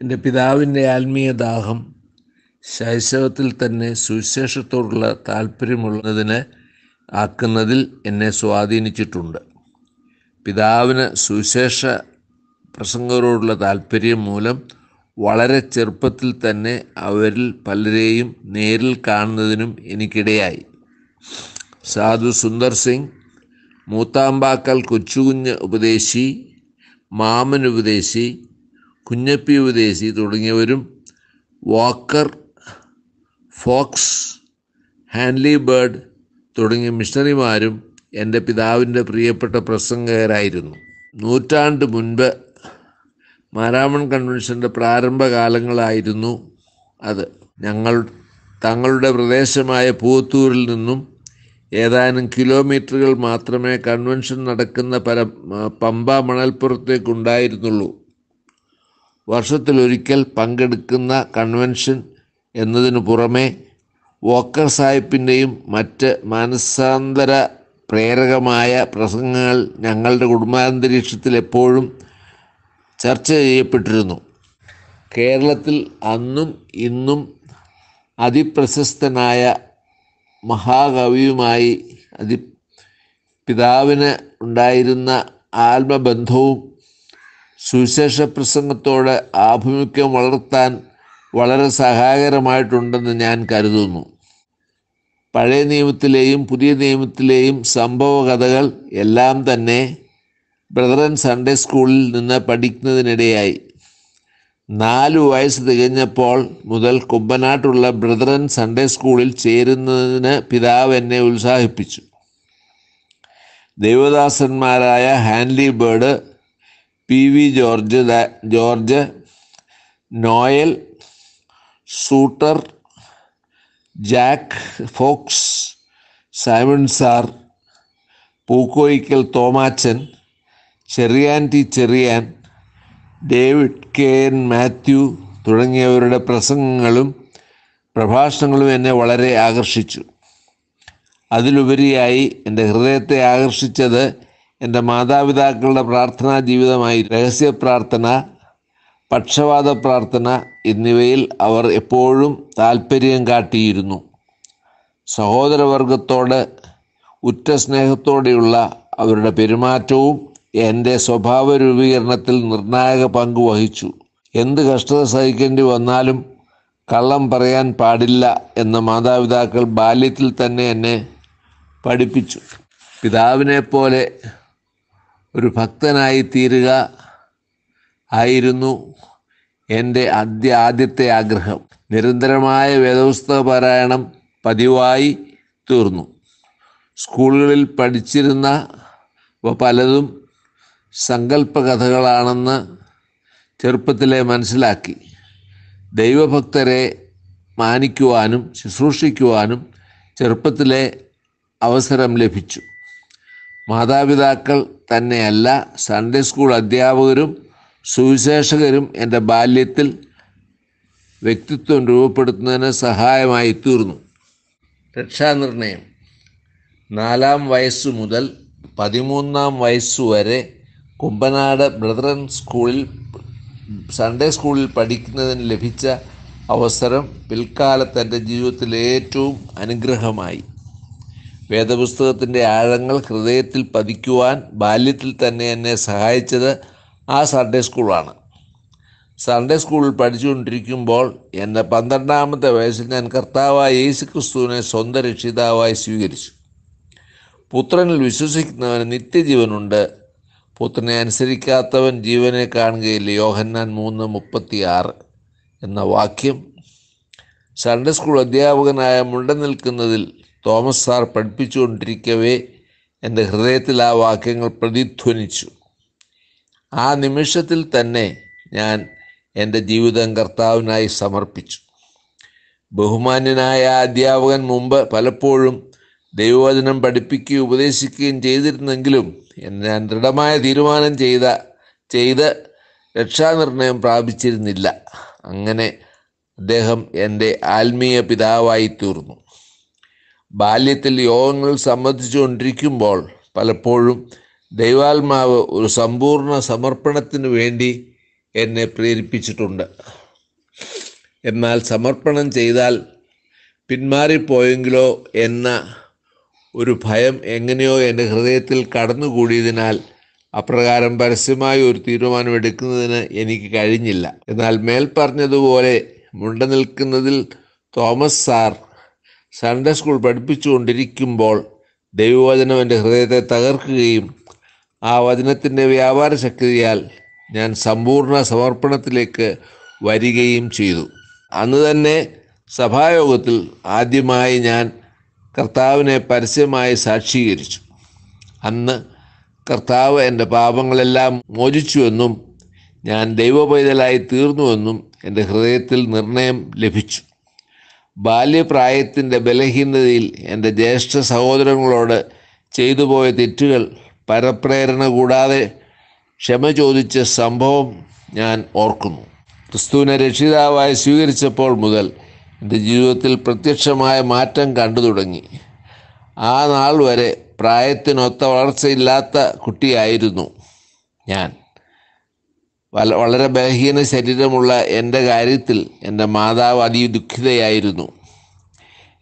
എന്റെ പിതാവിന്റെ ആത്മീയ ദാഹം ശൈശവത്തിൽ തന്നെ സുവിശേഷത്തോടുള്ള താല്പര്യമുള്ളതിന് ആക്കുന്നതിൽ എന്നെ സ്വാധീനിച്ചിട്ടുണ്ട്. പിതാവിന് സുവിശേഷ പ്രസംഗരോടുള്ള താല്പര്യം മൂലം വളരെ ചെറുപ്പത്തിൽ തന്നെ അവരിൽ പലരെയും നേരിൽ കാണുന്നതിനും എനിക്കിടയായി. സാധു സുന്ദർ സിംഗ് മൂത്താമ്പാക്കൽ കൊച്ചുകുഞ്ഞ് ഉപദേശി മാമൻ ഉപദേശി കുഞ്ഞപ്പി ഉപദേശി തുടങ്ങിയവരും വാക്കർ ഫോക്സ് ഹാൻലി ബേർഡ് തുടങ്ങിയ മിഷണറിമാരും എന്റെ പിതാവിന്റെ പ്രിയപ്പെട്ട പ്രസംഗകരായിരുന്നു. നൂറ്റാണ്ട് മുൻപ് മാരാമൺ കൺവെൻഷന്റെ പ്രാരംഭകാലങ്ങളായിരുന്നു അത്. ഞങ്ങൾ തങ്ങളുടെ പ്രദേശമായ പൂത്തൂരിൽ നിന്നും ഏതാനും കിലോമീറ്ററുകൾ മാത്രമേ കൺവെൻഷൻ നടക്കുന്ന പര പമ്പ മണൽപ്പുറത്തേക്കുണ്ടായിരുന്നുള്ളൂ. വർഷത്തിലൊരിക്കൽ പങ്കെടുക്കുന്ന കൺവെൻഷൻ എന്നതിനു പുറമെ വോക്കർ സാഹിബിന്റെയും മറ്റ് മാനസാന്തര പ്രേരകമായ പ്രസംഗങ്ങൾ ഞങ്ങളുടെ കുടുംബാന്തരീക്ഷത്തിൽ എപ്പോഴും ചർച്ച ചെയ്യപ്പെട്ടിരുന്നു. കേരളത്തിൽ അന്നും ഇന്നും അതിപ്രശസ്തനായ മഹാകവിയുമായി അതി പിതാവിന് ഉണ്ടായിരുന്ന ആത്മബന്ധവും സുവിശേഷ പ്രസംഗത്തോടെ ആഭിമുഖ്യം വളർത്താൻ വളരെ സഹായകരമായിട്ടുണ്ടെന്ന് ഞാൻ കരുതുന്നു. പഴയ നിയമത്തിലെയും പുതിയ നിയമത്തിലെയും സംഭവ കഥകൾ എല്ലാം തന്നെ ബ്രദറൻ സൺഡേ സ്കൂളിൽ നിന്ന് പഠിക്കുന്നതിനിടയായി. നാല് വയസ്സ് തികഞ്ഞപ്പോൾ മുതൽ കുമ്പനാട്ടുള്ള ബ്രദറൻ സൺഡേ സ്കൂളിൽ ചേരുന്നതിന് പിതാവ് എന്നെ ഉത്സാഹിപ്പിച്ചു. ദൈവദാസന്മാരായ Hanley Bird P V George George Noel Suter Jack Fox Simon sir Pookkoyikkal Thomachan Cherian T Cherian David K N Mathew തുടങ്ങിയവരുടെ പ്രസംഗങ്ങളും പ്രഭാഷണങ്ങളും എന്നെ വളരെ ആകർഷിച്ചു. അതിലുപരിയായി എന്റെ ഹൃദയത്തെ ആകർഷിച്ചത് എന്റെ മാതാപിതാക്കളുടെ പ്രാർത്ഥനാ ജീവിതമായി രഹസ്യ പ്രാർത്ഥന പക്ഷപാത പ്രാർത്ഥന എന്നിവയിൽ അവർ എപ്പോഴും താല്പര്യം കാട്ടിയിരുന്നു. സഹോദരവർഗത്തോട് ഉറ്റ സ്നേഹത്തോടെയുള്ള അവരുടെ പെരുമാറ്റവും എന്റെ സ്വഭാവ രൂപീകരണത്തിൽ നിർണായക പങ്ക് വഹിച്ചു. എന്ത് കഷ്ടത സഹിക്കേണ്ടി വന്നാലും കള്ളം പറയാൻ പാടില്ല എന്ന മാതാപിതാക്കൾ ബാല്യത്തിൽ തന്നെ എന്നെ പഠിപ്പിച്ചു. പിതാവിനെ പോലെ ഒരു ഭക്തനായി തീരുക ആയിരുന്നു എന്റെ ആദ്യ ആദ്യത്തെ ആഗ്രഹം. നിരന്തരമായ വേദപുസ്തക പാരായണം പതിവായി തീർന്നു. സ്കൂളുകളിൽ പഠിച്ചിരുന്ന പലതും സങ്കല്പകഥകളാണെന്ന് ചെറുപ്പത്തിലെ മനസ്സിലാക്കി. ദൈവഭക്തരെ മാനിക്കുവാനും ശുശ്രൂഷിക്കുവാനും ചെറുപ്പത്തിലെ അവസരം ലഭിച്ചു. മാതാപിതാക്കൾ തന്നെയല്ല സൺഡേ സ്കൂൾ അധ്യാപകരും സുവിശേഷകരും എന്റെ ബാല്യത്തിൽ വ്യക്തിത്വം രൂപപ്പെടുത്തുന്നതിന് സഹായമായി തീർന്നു. രക്ഷാനിർണയം. നാലാം വയസ്സ് മുതൽ പതിമൂന്നാം വയസ്സ് വരെ കുമ്പനാട് ബ്രദറൻ സ്കൂളിൽ സൺഡേ സ്കൂളിൽ പഠിക്കുന്നതിന് ലഭിച്ച അവസരം പിൽക്കാലത്ത് എന്റെ ജീവിതത്തിൽ ഏറ്റവും അനുഗ്രഹമായി. വേദപുസ്തകത്തിന്റെ ആഴങ്ങൾ ഹൃദയത്തിൽ പതിക്കുവാൻ ബാല്യത്തിൽ തന്നെ എന്നെ സഹായിച്ചത് ആ സൺഡേ സ്കൂളാണ്. സൺഡേ സ്കൂളിൽ പഠിച്ചുകൊണ്ടിരിക്കുമ്പോൾ എന്റെ പന്ത്രണ്ടാമത്തെ വയസ്സിൽ ഞാൻ കർത്താവായ യേശു ക്രിസ്തുവിനെ സ്വന്തം രക്ഷിതാവായി സ്വീകരിച്ചു. പുത്രനിൽ വിശ്വസിക്കുന്നവന് നിത്യജീവനുണ്ട്. പുത്രനെ അനുസരിക്കാത്തവൻ ജീവനെ കാണുകയില്ല. യോഹന്നാൻ മൂന്ന് മുപ്പത്തി ആറ് എന്ന വാക്യം. സൺഡേ സ്കൂൾ അധ്യാപകനായ മുണ്ട നിൽക്കുന്നതിൽ തോമസ് സാർ പഠിപ്പിച്ചുകൊണ്ടിരിക്കവേ എന്റെ ഹൃദയത്തിൽ ആ വാക്യങ്ങൾ പ്രതിധ്വനിച്ചു. ആ നിമിഷത്തിൽ തന്നെ ഞാൻ എന്റെ ജീവിതം കർത്താവിനായി സമർപ്പിച്ചു. ബഹുമാന്യനായ അധ്യാപകൻ മുമ്പ് പലപ്പോഴും ദൈവവചനം പഠിപ്പിക്കുകയും ഉപദേശിക്കുകയും ചെയ്തിരുന്നെങ്കിലും ഞാൻ ദൃഢമായ തീരുമാനം ചെയ്ത ചെയ്ത് രക്ഷാനിർണയം പ്രാപിച്ചിരുന്നില്ല. അങ്ങനെ അദ്ദേഹം എന്റെ ആത്മീയ പിതാവായി തീർന്നു. ബാല്യത്തിൽ യോഗങ്ങൾ സംബന്ധിച്ചുകൊണ്ടിരിക്കുമ്പോൾ പലപ്പോഴും ദൈവാത്മാവ് ഒരു സമ്പൂർണ സമർപ്പണത്തിന് വേണ്ടി എന്നെ പ്രേരിപ്പിച്ചിട്ടുണ്ട്. എന്നാൽ സമർപ്പണം ചെയ്താൽ പിന്മാറിപ്പോയെങ്കിലോ എന്ന ഒരു ഭയം എങ്ങനെയോ എന്റെ ഹൃദയത്തിൽ കടന്നുകൂടിയതിനാൽ അപ്രകാരം പരസ്യമായി ഒരു തീരുമാനമെടുക്കുന്നതിന് എനിക്ക് കഴിഞ്ഞില്ല. എന്നാൽ മേൽപ്പറഞ്ഞതുപോലെ മുണ്ട നിൽക്കുന്നതിൽ തോമസ് സാർ സൺഡേ സ്കൂൾ പഠിപ്പിച്ചുകൊണ്ടിരിക്കുമ്പോൾ ദൈവവചനം എന്റെ ഹൃദയത്തെ തകർക്കുകയും ആ വചനത്തിന്റെ വ്യാപാര ശക്തിയാൽ ഞാൻ സമ്പൂർണ സമർപ്പണത്തിലേക്ക് വരികയും ചെയ്തു. അന്ന് തന്നെ സഭായോഗത്തിൽ ആദ്യമായി ഞാൻ കർത്താവിനെ പരസ്യമായി സാക്ഷീകരിച്ചു. അന്ന് കർത്താവ് എന്റെ പാപങ്ങളെല്ലാം മോചിച്ചുവെന്നും ഞാൻ ദൈവപൈതലായി തീർന്നുവെന്നും എന്റെ ഹൃദയത്തിൽ നിർണയം ലഭിച്ചു. ബാല്യപ്രായത്തിന്റെ ബലഹീനതയിൽ എന്റെ ജ്യേഷ്ഠ സഹോദരങ്ങളോട് ചെയ്തു പോയ തെറ്റുകൾ പരപ്രേരണ കൂടാതെ ക്ഷമ ചോദിച്ച സംഭവം ഞാൻ ഓർക്കുന്നു. ക്രിസ്തുവിനെ രക്ഷിതാവായി സ്വീകരിച്ചപ്പോൾ മുതൽ എന്റെ ജീവിതത്തിൽ പ്രത്യക്ഷമായ മാറ്റം കണ്ടു തുടങ്ങി. ആ നാൾ വരെ പ്രായത്തിനൊത്ത വളർച്ചയില്ലാത്ത കുട്ടിയായിരുന്നു ഞാൻ. വളരെ ബലഹീന ശരീരമുള്ള എന്റെ കാര്യത്തിൽ എന്റെ മാതാവ് അതിദുഃഖിതയായിരുന്നു.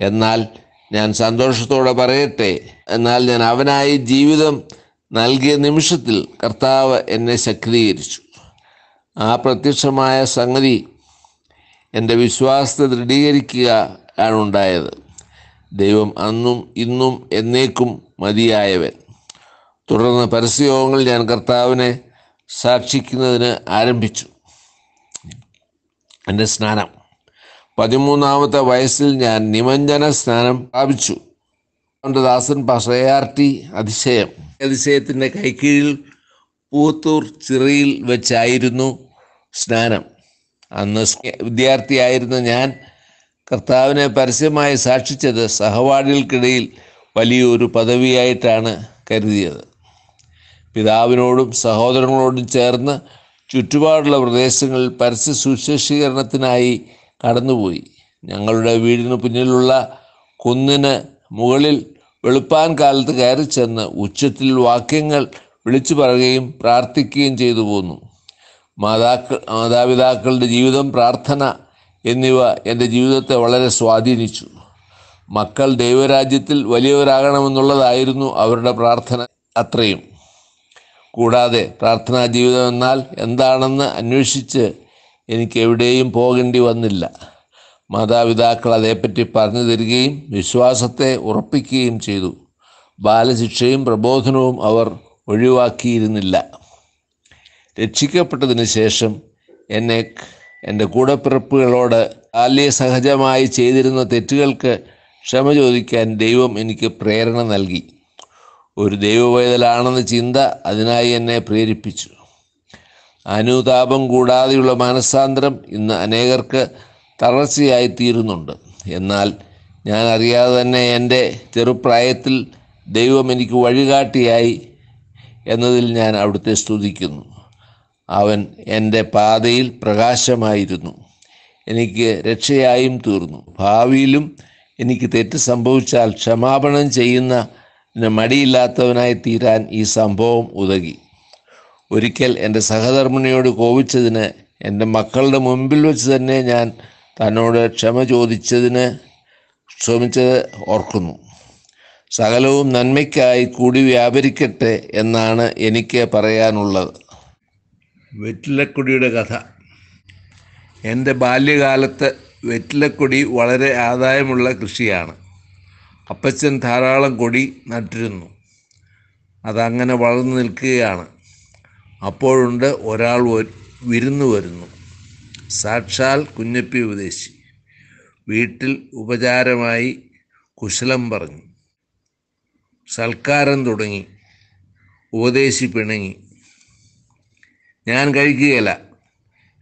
എന്നാൽ ഞാൻ സന്തോഷത്തോടെ പറയട്ടെ. എന്നാൽ ഞാൻ അവനായി ജീവിതം നൽകിയ നിമിഷത്തിൽ കർത്താവ് എന്നെ ശക്തീകരിച്ചു. ആ പ്രത്യക്ഷമായ സംഗതി എന്റെ വിശ്വാസത്തെ ദൃഢീകരിക്കുക ആണ് ഉണ്ടായത്. ദൈവം അന്നും ഇന്നും എന്നേക്കും മതിയായവൻ. തുടർന്ന് പരസ്യയോഗങ്ങൾ ഞാൻ കർത്താവിനെ സാക്ഷിക്കുന്നതിന് ആരംഭിച്ചു. എന്റെ സ്നാനം. പതിമൂന്നാമത്തെ വയസ്സിൽ ഞാൻ നിമഞ്ജന സ്നാനം പ്രാപിച്ചു. അവന്റെ ദാസൻ പഷയാർട്ടി അതിശയം. അതിശയത്തിന്റെ കൈക്കീഴിൽ പൂത്തൂർ ചിറയിൽ വെച്ചായിരുന്നു സ്നാനം. അന്ന് വിദ്യാർത്ഥിയായിരുന്ന ഞാൻ കർത്താവിനെ പരസ്യമായി സാക്ഷിച്ചത് സഹപാഠികൾക്കിടയിൽ വലിയൊരു പദവിയായിട്ടാണ് കരുതിയത്. പിതാവിനോടും സഹോദരങ്ങളോടും ചേർന്ന് ചുറ്റുപാടുള്ള പ്രദേശങ്ങളിൽ പരസ്യ സുശേഷീകരണത്തിനായി കടന്നുപോയി. ഞങ്ങളുടെ വീടിന് പിന്നിലുള്ള കുന്നിന് മുകളിൽ വെളുപ്പാൻ കാലത്ത് കയറി ചെന്ന് ഉച്ചത്തിൽ വാക്യങ്ങൾ വിളിച്ചു പറയുകയും പ്രാർത്ഥിക്കുകയും ചെയ്തു പോന്നു. മാതാക്കൾ മാതാപിതാക്കളുടെ ജീവിതം പ്രാർത്ഥന എന്നിവ എന്റെ ജീവിതത്തെ വളരെ സ്വാധീനിച്ചു. മക്കൾ ദൈവരാജ്യത്തിൽ വലിയവരാകണമെന്നുള്ളതായിരുന്നു അവരുടെ പ്രാർത്ഥന അത്രയും. കൂടാതെ പ്രാർത്ഥനാ ജീവിതം എന്നാൽ എന്താണെന്ന് അന്വേഷിച്ച് എനിക്ക് എവിടെയും പോകേണ്ടി വന്നില്ല. മാതാപിതാക്കൾ അതേപ്പറ്റി പറഞ്ഞു തരികയും വിശ്വാസത്തെ ഉറപ്പിക്കുകയും ചെയ്തു. ബാലശിക്ഷയും പ്രബോധനവും അവർ ഒഴിവാക്കിയിരുന്നില്ല. രക്ഷിക്കപ്പെട്ടതിന് ശേഷം എന്നെ എന്റെ കൂടപ്പിറപ്പുകളോട് ബാല്യ സഹജമായി ചെയ്തിരുന്ന തെറ്റുകൾക്ക് ക്ഷമ ചോദിക്കാൻ ദൈവം എനിക്ക് പ്രേരണ നൽകി. ഒരു ദൈവവേദലാണെന്ന ചിന്ത അതിനായി എന്നെ പ്രേരിപ്പിച്ചു. അനുതാപം കൂടാതെയുള്ള മനസ്സാന്തരം ഇന്ന് അനേകർക്ക് തളർച്ചയായി തീരുന്നുണ്ട്. എന്നാൽ ഞാൻ അറിയാതെ തന്നെ എന്റെ ചെറുപ്രായത്തിൽ ദൈവം എനിക്ക് വഴികാട്ടിയായി എന്നതിൽ ഞാൻ അവിടുത്തെ സ്തുതിക്കുന്നു. അവൻ എന്റെ പാതയിൽ പ്രകാശമായിരുന്നു. എനിക്ക് രക്ഷയായും തീർന്നു. ഭാവിയിലും എനിക്ക് തെറ്റ് സംഭവിച്ചാൽ ക്ഷമാപണം ചെയ്യുന്ന മടിയില്ലാത്തവനായി തീരാൻ ഈ സംഭവം ഉതകി. ഒരിക്കൽ എന്റെ സഹധർമ്മിണിയോട് കോപിച്ചതിന് എന്റെ മക്കളുടെ മുമ്പിൽ വെച്ച് തന്നെ ഞാൻ തന്നോട് ക്ഷമ ചോദിച്ചതിന് ശ്രമിച്ചത് ഓർക്കുന്നു. സകലവും നന്മയ്ക്കായി കൂടി വ്യാപരിക്കട്ടെ എന്നാണ് എനിക്ക് പറയാനുള്ളത്. വെറ്റിലക്കൊടിയുടെ കഥ. എന്റെ ബാല്യകാലത്ത് വെറ്റിലക്കൊടി വളരെ ആദായമുള്ള കൃഷിയാണ്. അപ്പച്ചൻ ധാരാളം കൊടി നട്ടിരുന്നു. അതങ്ങനെ വളർന്നു നിൽക്കുകയാണ്. അപ്പോഴുണ്ട് ഒരാൾ വിരുന്നു വരുന്നു. സാക്ഷാൽ കുഞ്ഞപ്പി ഉപദേശി. വീട്ടിൽ ഉപചാരമായി കുശലം പറഞ്ഞു. സൽക്കാരം തുടങ്ങി. ഉപദേശി പിണങ്ങി. ഞാൻ കഴിക്കുകയില്ല.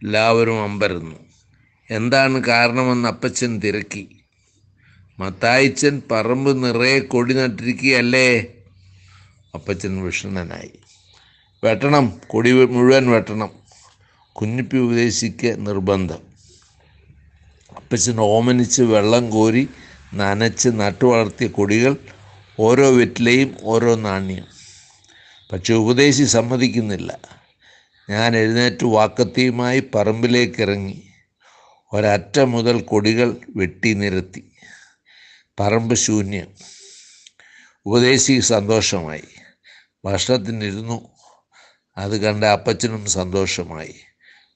എല്ലാവരും അമ്പരന്നു. എന്താണ് കാരണമെന്ന് അപ്പച്ചൻ തിരക്കി. മത്തായിച്ചൻ പറമ്പ് നിറയെ കൊടി നട്ടിരിക്കുകയല്ലേ? അപ്പച്ചൻ വിഷണ്ണനായി വെട്ടണം കൊടി മുഴുവൻ വെട്ടണം. കുഞ്ഞിപ്പി ഉപദേശിക്ക് നിർബന്ധം. അപ്പച്ചൻ ഓമനിച്ച് വെള്ളം കോരി നനച്ച് നട്ടു വളർത്തിയ കൊടികൾ ഓരോ വെറ്റിലെയും ഓരോ നാണ്യം. പക്ഷെ ഉപദേശി സമ്മതിക്കുന്നില്ല. ഞാൻ എഴുന്നേറ്റ് വാക്കത്തിയുമായി പറമ്പിലേക്ക് ഇറങ്ങി ഒരറ്റ മുതൽ കൊടികൾ വെട്ടി നിരത്തി. പറമ്പ് ശൂന്യം. ഉപദേശി സന്തോഷമായി. ഭക്ഷണത്തിനിരുന്നു. അത് കണ്ട അപ്പച്ചനും സന്തോഷമായി.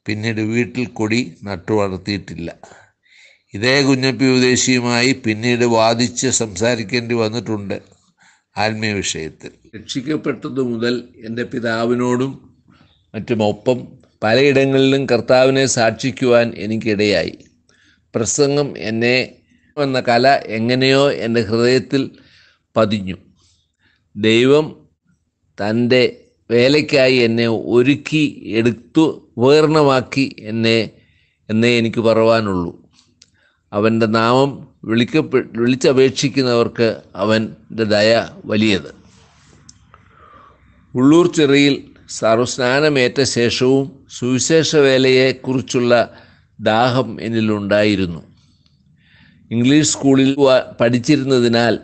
പിന്നീട് വീട്ടിൽ കൊടി നട്ടു വളർത്തിയിട്ടില്ല. ഇതേ കുഞ്ഞപ്പി ഉപദേശിയുമായി പിന്നീട് വാദിച്ച് സംസാരിക്കേണ്ടി വന്നിട്ടുണ്ട് ആത്മീയ വിഷയത്തിൽ. രക്ഷിക്കപ്പെട്ടതു മുതൽ എന്റെ പിതാവിനോടും മറ്റുമൊപ്പം പലയിടങ്ങളിലും കർത്താവിനെ സാക്ഷിക്കുവാൻ എനിക്കിടയായി. പ്രസംഗം എന്നെ എന്ന കല എങ്ങനെയോ എന്റെ ഹൃദയത്തിൽ പതിഞ്ഞു. ദൈവം തന്റെ വേലയ്ക്കായി എന്നെ ഒരുക്കി എടുത്തു ഉപകരണമാക്കി എന്നെ എന്നേ എനിക്ക് പറവാനുള്ളൂ. അവന്റെ നാമം വിളിക്കപ്പെ വിളിച്ചപേക്ഷിക്കുന്നവർക്ക് അവന്റെ ദയ വലിയത്. ഉള്ളൂർ ചെറിയിൽ സർവസ്നാനമേറ്റ ശേഷവും സുവിശേഷ വേലയെക്കുറിച്ചുള്ള ദാഹം എന്നിലുണ്ടായിരുന്നു. ഇംഗ്ലീഷ് സ്കൂളിൽ പഠിച്ചിരുന്നതിനാൽ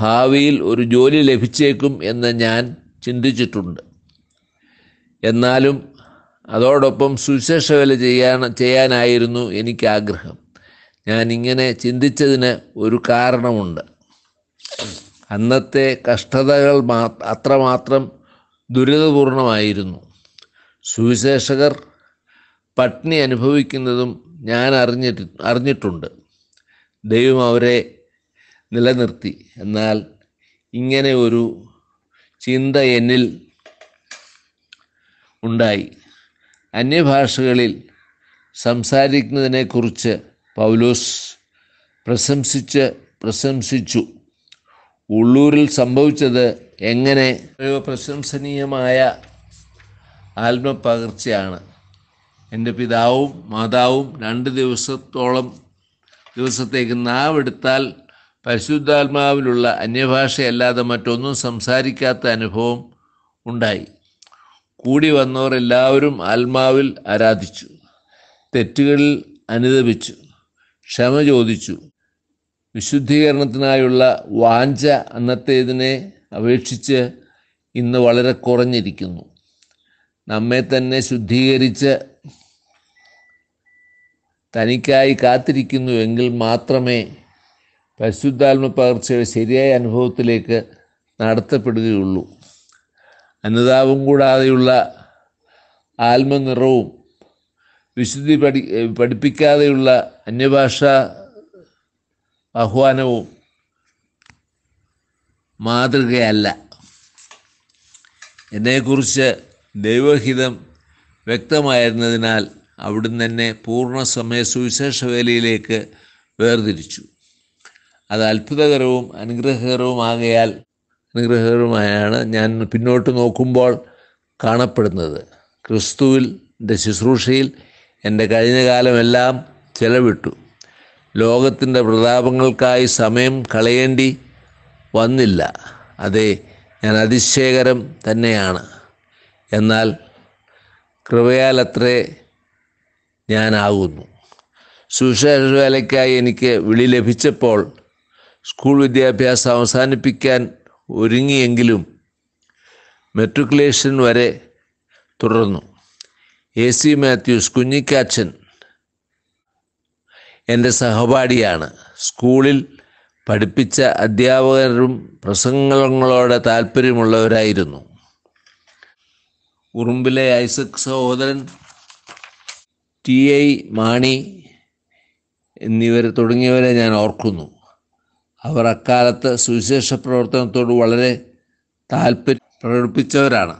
ഭാവിയിൽ ഒരു ജോലി ലഭിച്ചേക്കും എന്ന് ഞാൻ ചിന്തിച്ചിട്ടുണ്ട്. എന്നാലും അതോടൊപ്പം സുവിശേഷ വില ചെയ്യാൻ ചെയ്യാനായിരുന്നു എനിക്ക് ആഗ്രഹം ഞാൻ ഇങ്ങനെ ചിന്തിച്ചതിന് ഒരു കാരണമുണ്ട്. അന്നത്തെ കഷ്ടതകൾ അത്രമാത്രം ദുരിതപൂർണമായിരുന്നു. സുവിശേഷകർ പട്ടിണി അനുഭവിക്കുന്നതും ഞാൻ അറിഞ്ഞിട്ട് അറിഞ്ഞിട്ടുണ്ട്. ദൈവം അവരെ നിലനിർത്തി. എന്നാൽ ഇങ്ങനെ ഒരു ചിന്ത എന്നിൽ ഉണ്ടായി. അന്യഭാഷകളിൽ സംസാരിക്കുന്നതിനെക്കുറിച്ച് പൗലോസ് പ്രശംസിച്ച് പ്രശംസിച്ചു. ഉള്ളൂരിൽ സംഭവിച്ചത് എങ്ങനെ? പ്രശംസനീയമായ ആത്മപകർച്ചയാണ്. എന്റെ പിതാവും മാതാവും രണ്ട് ദിവസത്തോളം ദിവസത്തേക്ക് നാവെടുത്താൽ പരിശുദ്ധാത്മാവിലുള്ള അന്യഭാഷയല്ലാതെ മറ്റൊന്നും സംസാരിക്കാത്ത അനുഭവം ഉണ്ടായി. കൂടി വന്നവർ എല്ലാവരും ആത്മാവിൽ ആരാധിച്ചു തെറ്റുകളിൽ അനുദപിച്ചു ക്ഷമ ചോദിച്ചു. വിശുദ്ധീകരണത്തിനായുള്ള വാഞ്ച അന്നത്തേതിനെ അപേക്ഷിച്ച് ഇന്ന് വളരെ കുറഞ്ഞിരിക്കുന്നു. നമ്മെ തന്നെ ശുദ്ധീകരിച്ച് തനിക്കായി കാത്തിരിക്കുന്നു എങ്കിൽ മാത്രമേ പരിശുദ്ധാത്മ പകർച്ചയുടെ ശരിയായ അനുഭവത്തിലേക്ക് നടത്തപ്പെടുകയുള്ളൂ. അനുതാപം കൂടാതെയുള്ള ആത്മനിറവും വിശുദ്ധി പഠി പഠിപ്പിക്കാതെയുള്ള അന്യഭാഷ ആഹ്വാനവും മാതൃകയല്ല. എന്നെക്കുറിച്ച് ദൈവഹിതം വ്യക്തമായിരുന്നതിനാൽ അവിടുന്ന് എന്നെ പൂർണസമയ സുവിശേഷ വേലയിലേക്ക് വേർതിരിച്ചു. അത് അത്ഭുതകരവും അനുഗ്രഹകരവുമാകയാൽ അനുഗ്രഹകരവുമായാണ് ഞാൻ പിന്നോട്ട് നോക്കുമ്പോൾ കാണപ്പെടുന്നത്. ക്രിസ്തുവിൽ എന്റെ ശുശ്രൂഷയിൽ എന്റെ കഴിഞ്ഞ കാലമെല്ലാം ചെലവിട്ടു. ലോകത്തിന്റെ പ്രതാപങ്ങൾക്കായി സമയം കളയേണ്ടി വന്നില്ല. അതെ ഞാൻ അതിശയകരം തന്നെയാണ്. എന്നാൽ കൃപയാലത്രേ ഞാനാകുന്നു സുവിശേഷ വേലയ്ക്കായി എനിക്ക് വിളി ലഭിച്ചപ്പോൾ സ്കൂൾ വിദ്യാഭ്യാസം അവസാനിപ്പിക്കാൻ ഒരുങ്ങിയെങ്കിലും മെട്രിക്കുലേഷൻ വരെ തുടർന്നു. എ സി മാത്യൂസ് കുഞ്ഞിക്കാച്ചൻ എന്റെ സഹപാഠിയാണ്. സ്കൂളിൽ പഠിപ്പിച്ച അധ്യാപകരും പ്രസംഗങ്ങളോട് താല്പര്യമുള്ളവരായിരുന്നു. ഉറുമ്പിലെ ഐസക് സഹോദരൻ ടി ഐ മാണി എന്നിവർ തുടങ്ങിയവരെ ഞാൻ ഓർക്കുന്നു. അവർ അക്കാലത്ത് സുവിശേഷ പ്രവർത്തനത്തോട് വളരെ താല്പര്യം പ്രകടിപ്പിച്ചവരാണ്.